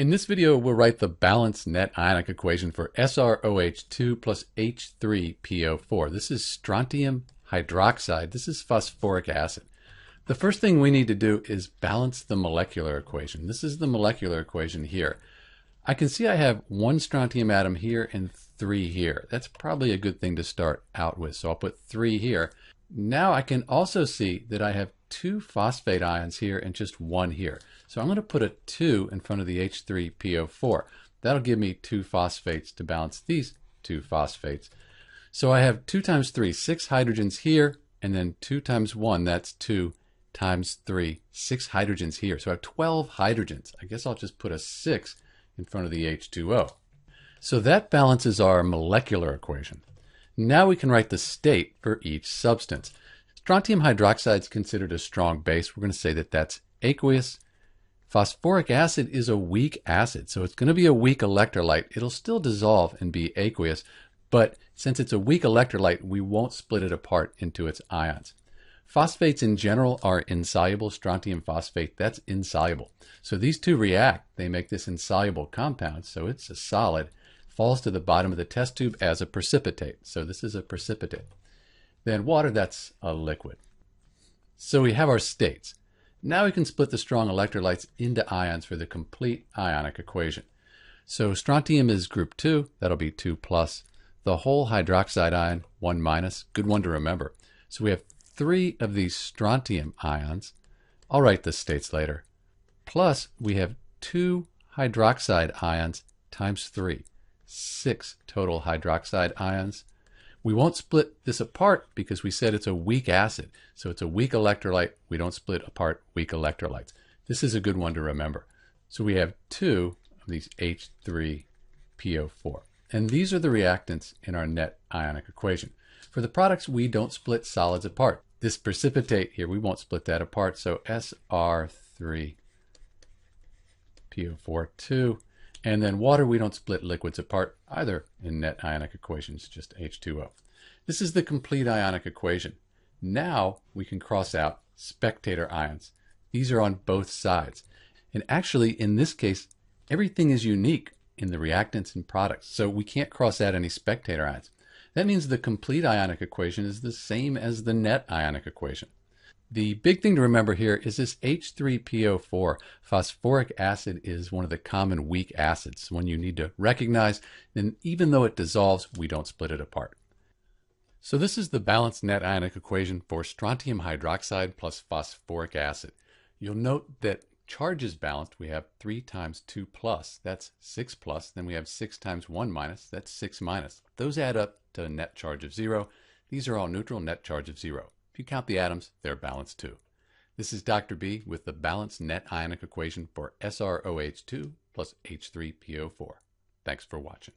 In this video, we'll write the balanced net ionic equation for SrOH2 plus H3PO4. This is strontium hydroxide. This is phosphoric acid. The first thing we need to do is balance the molecular equation. This is the molecular equation here. I can see I have one strontium atom here and three here. That's probably a good thing to start out with. So I'll put three here. Now I can also see that I have two phosphate ions here and just one here. So I'm going to put a 2 in front of the H3PO4. That'll give me two phosphates to balance these two phosphates. So I have 2 times 3, 6 hydrogens here, and then 2 times 1, that's 2 times 3, 6 hydrogens here. So I have 12 hydrogens. I guess I'll just put a 6 in front of the H2O. So that balances our molecular equation. Now we can write the state for each substance. Strontium hydroxide is considered a strong base. We're going to say that that's aqueous. Phosphoric acid is a weak acid, so it's going to be a weak electrolyte. It'll still dissolve and be aqueous, but since it's a weak electrolyte, we won't split it apart into its ions. Phosphates in general are insoluble. Strontium phosphate, that's insoluble. So these two react. They make this insoluble compound, so it's a solid falls to the bottom of the test tube as a precipitate. So this is a precipitate. Then water, that's a liquid. So we have our states. Now we can split the strong electrolytes into ions for the complete ionic equation. So strontium is group 2, that'll be 2 plus. The whole hydroxide ion, 1 minus, good one to remember. So we have three of these strontium ions. I'll write the states later. Plus we have two hydroxide ions times 3 six total hydroxide ions. We won't split this apart because we said it's a weak acid. So it's a weak electrolyte. We don't split apart weak electrolytes. This is a good one to remember. So we have two of these H3PO4. And these are the reactants in our net ionic equation. For the products, we don't split solids apart. This precipitate here, we won't split that apart. So SR3PO4 2 and then water, we don't split liquids apart either in net ionic equations, just H2O. This is the complete ionic equation. Now we can cross out spectator ions. These are on both sides. And actually, in this case, everything is unique in the reactants and products, so we can't cross out any spectator ions. That means the complete ionic equation is the same as the net ionic equation. The big thing to remember here is this H3PO4 phosphoric acid is one of the common weak acids, one you need to recognize, and even though it dissolves, we don't split it apart. So this is the balanced net ionic equation for strontium hydroxide plus phosphoric acid. You'll note that charge is balanced. We have 3 times 2 plus, that's 6 plus. Then we have 6 times 1 minus, that's 6 minus. Those add up to a net charge of 0. These are all neutral, net charge of 0 you count the atoms, they're balanced too. This is Dr. B with the balanced net ionic equation for SrOH2 plus H3PO4. Thanks for watching.